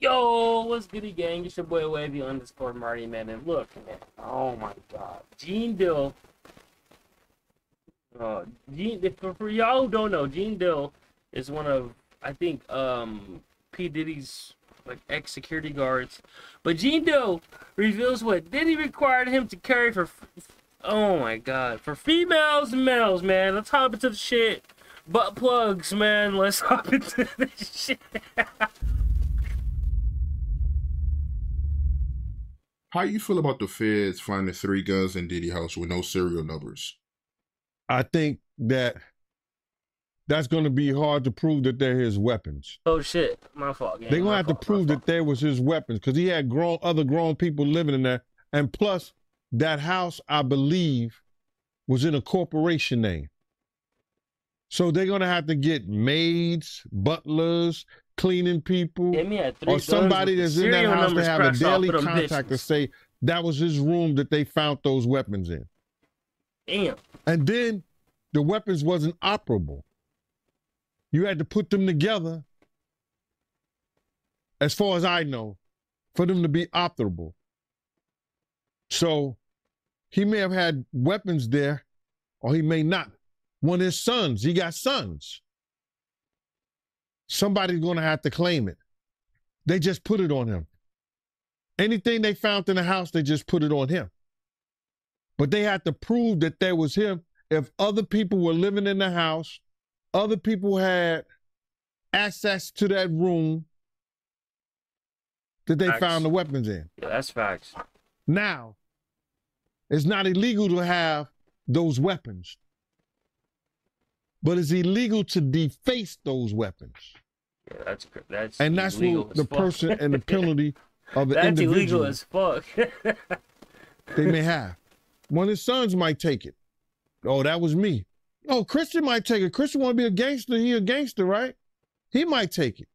Yo, what's goody gang? It's your boy Wavy underscore Martee man. And look, man, oh my god. Gene Deal. Uh, Gene, for, for y'all who don't know, Gene Deal is one of, I think, um, P. Diddy's like ex security guards. But Gene Deal reveals what Diddy required him to carry for. Oh my god, for females and males, man. Let's hop into the shit. Butt plugs, man. Let's hop into the shit. How you feel about the feds finding three guns in Diddy house with no serial numbers? I think that that's going to be hard to prove that they're his weapons. Oh shit, my fault. they're going to have fault, to prove that they was his weapons because he had grown other grown people living in there, and plus that house, I believe, was in a corporation name. So they're going to have to get maids, butlers, cleaning people, or somebody that's in that house to have a daily contact to say that was his room that they found those weapons in. Damn. And then the weapons wasn't operable. You had to put them together, as far as I know, for them to be operable. So he may have had weapons there, or he may not. One of his sons, he got sons. Somebody's going to have to claim it. They just put it on him. Anything they found in the house, they just put it on him. But they had to prove that there was him. If other people were living in the house, other people had access to that room that they facts. found the weapons in. Yeah, that's facts. Now, it's not illegal to have those weapons but it's illegal to deface those weapons. Yeah, that's that's and that's what the fuck. person and the penalty of the that's individual. illegal as fuck. they may have. One of his sons might take it. Oh, that was me. Oh, Christian might take it. Christian want to be a gangster. He a gangster, right? He might take it.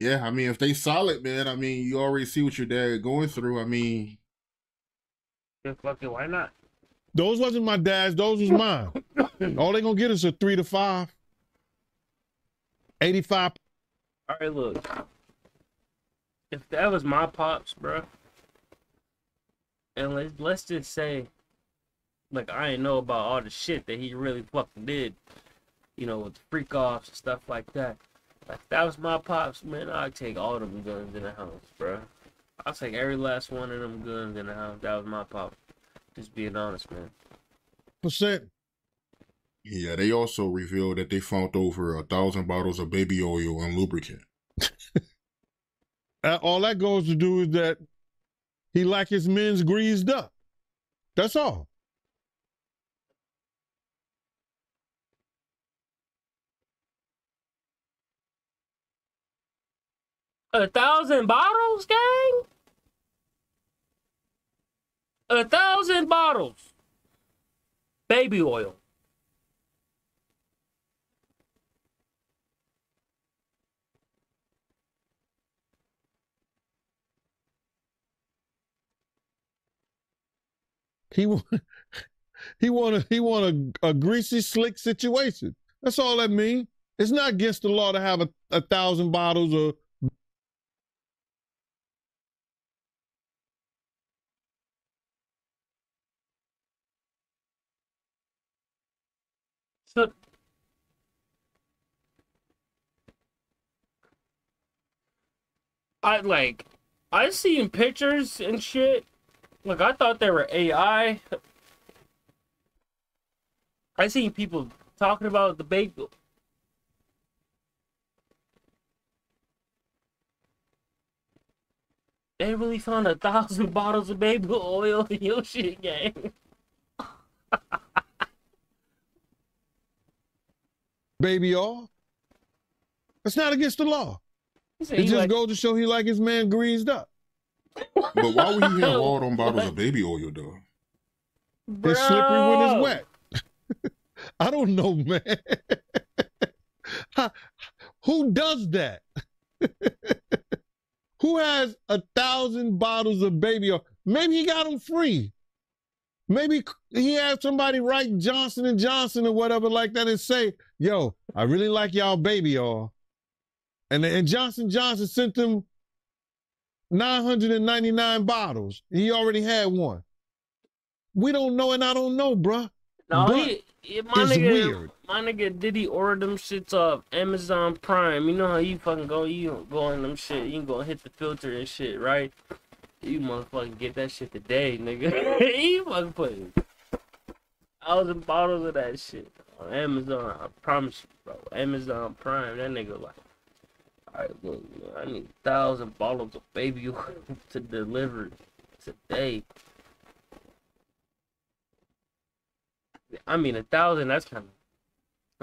Yeah, I mean, if they solid, man. I mean, you already see what your dad going through. I mean, yeah, fuck it, why not? Those wasn't my dad's, those was mine. All they gonna get is a three to five. 85. All right, look. If that was my pops, bro, and let's, let's just say, like, I didn't know about all the shit that he really fucking did, you know, with the freak offs and stuff like that. Like, if that was my pops, man, I'd take all them guns in the house, bro. I'll take every last one of them guns in the house. That was my pops. Just being honest, man. Percent. Yeah, they also revealed that they found over a thousand bottles of baby oil and lubricant. Uh, all that goes to do is that he like his men's greased up. That's all. A thousand bottles, gang? A thousand bottles baby oil. He he want a he want a, a greasy slick situation. That's all that means. It's not against the law to have a, a thousand bottles of So I like I seen pictures and shit. Like I thought they were AI. I seen people talking about the baby. They really found a thousand bottles of baby oil in your shit, gang. baby off. It's not against the law. It just like... goes to show he like his man greased up. But why would he have all them bottles of baby oil though? Bro. It's slippery when it's wet. I don't know, man. Who does that? Who has a thousand bottles of baby oil? Maybe he got them free. Maybe he had somebody write Johnson and Johnson or whatever like that and say, "Yo, I really like y'all baby oil," And, and Johnson Johnson sent them 999 bottles. He already had one. We don't know, and I don't know, bruh. No, But he, he- my it's nigga, weird. my nigga, did he order them shits off Amazon Prime? You know how you fucking go, you go on them shit, you go hit the filter and shit, right? You motherfucking get that shit today, nigga. you fucking put thousand bottles of that shit on Amazon. I promise you, bro. Amazon Prime, that nigga like, alright, look, I need a thousand bottles of baby oil to deliver today. I mean, a thousand. That's kind of.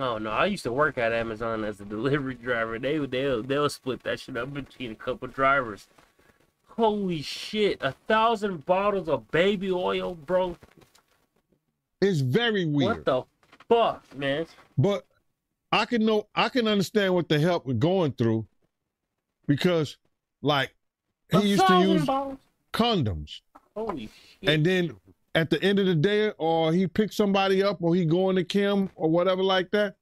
Oh no, I used to work at Amazon as a delivery driver. They would they'll they'll split that shit up between a couple drivers. Holy shit! A thousand bottles of baby oil, bro. It's very weird. What the fuck, man? But I can know I can understand what the help we're going through because like he used to use condoms. Holy shit! And then at the end of the day, or he picked somebody up or he going to Kim or whatever like that,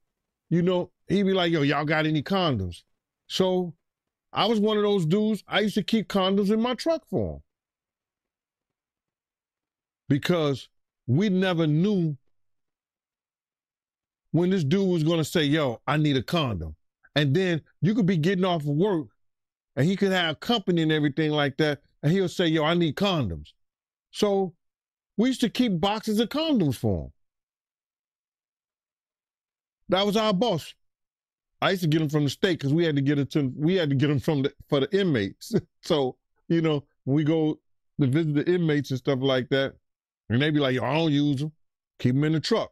you know, he be like, yo, y'all got any condoms? So I was one of those dudes. I used to keep condoms in my truck for him. Because we never knew when this dude was gonna say, yo, I need a condom. And then you could be getting off of work and he could have company and everything like that. And he'll say, yo, I need condoms. So we used to keep boxes of condoms for him. That was our boss. I used to get them from the state because we had to get it to we had to get them from the for the inmates. so you know we go to visit the inmates and stuff like that, and they'd be like, "Yo, I don't use them. Keep them in the truck."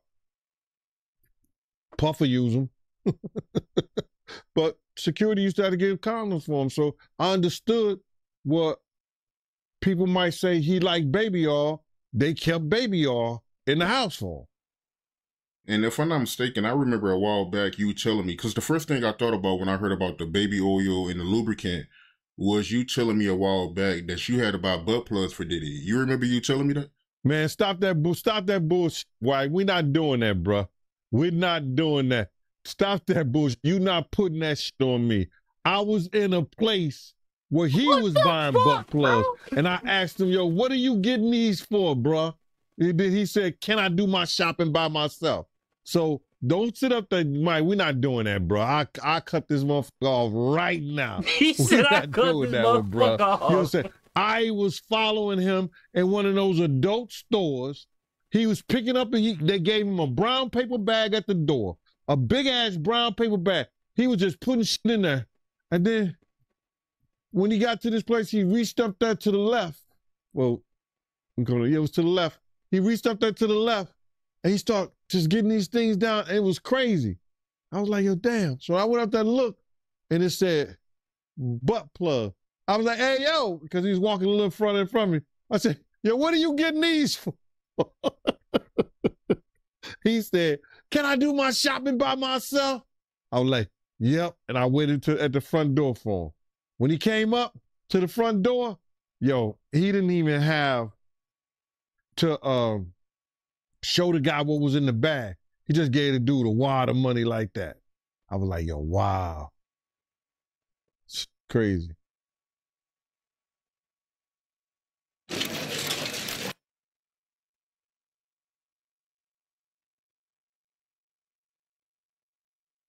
Puffer use them, but security used to have to give condoms for him. So I understood what people might say he liked baby oil. They kept baby oil in the house for him. And if I'm not mistaken, I remember a while back you telling me because the first thing I thought about when I heard about the baby oil and the lubricant was you telling me a while back that you had to buy butt plugs for Diddy. You remember you telling me that? Man, stop that bull. Stop that bullshit. Why? we not doing that, bruh. We're not doing that. Stop that bullshit. You not putting that shit on me. I was in a place where he What was buying fuck, butt plugs, bro? and I asked him, "Yo, what are you getting these for, bruh?" He said, "Can I do my shopping by myself?" So don't sit up there, Mike. We're not doing that, bro. I I cut this motherfucker off right now. He We're said, "I cut this that one, bruh. motherfucker You know what I'm saying? I was following him in one of those adult stores. He was picking up, and he, they gave him a brown paper bag at the door, a big ass brown paper bag. He was just putting shit in there, and then when he got to this place, he reached up there to the left. Well, I'm going. It was to the left. He reached up there to the left, and he started just getting these things down. And it was crazy. I was like, yo, damn. So I went up there to look, and it said butt plug. I was like, hey, yo, because he was walking a little further in front of me. I said, yo, what are you getting these for? he said, can I do my shopping by myself? I was like, yep. And I waited to, at the front door for him. When he came up to the front door, yo, he didn't even have to um, show the guy what was in the bag. He just gave the dude a wad of money like that. I was like, yo, wow. It's crazy.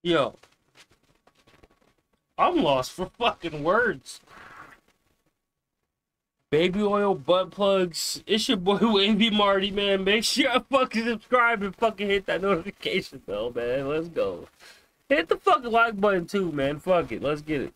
Yo, I'm lost for fucking words. Baby oil, butt plugs. It's your boy Wavy Martee, man. Make sure you fucking subscribe and fucking hit that notification bell, man. Let's go. Hit the fucking like button too, man. Fuck it. Let's get it.